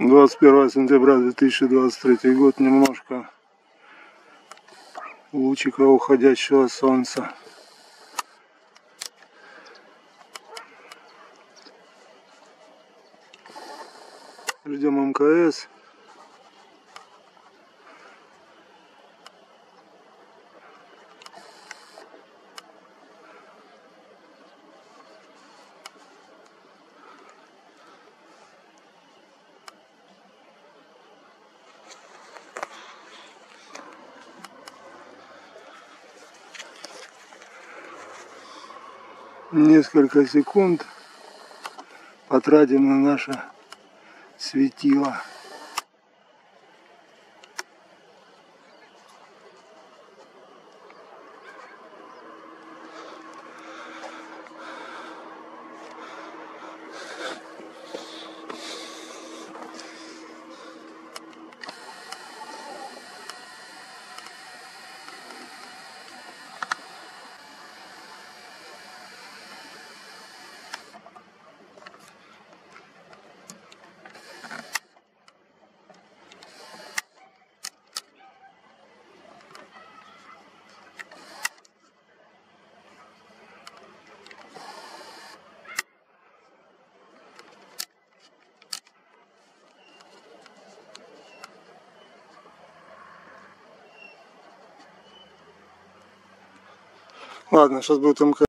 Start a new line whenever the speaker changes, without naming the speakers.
21 сентября 2023 год. Немножко лучика уходящего солнца. Ждем МКС. Несколько секунд потратим на наше светило. Ладно, сейчас будет МК.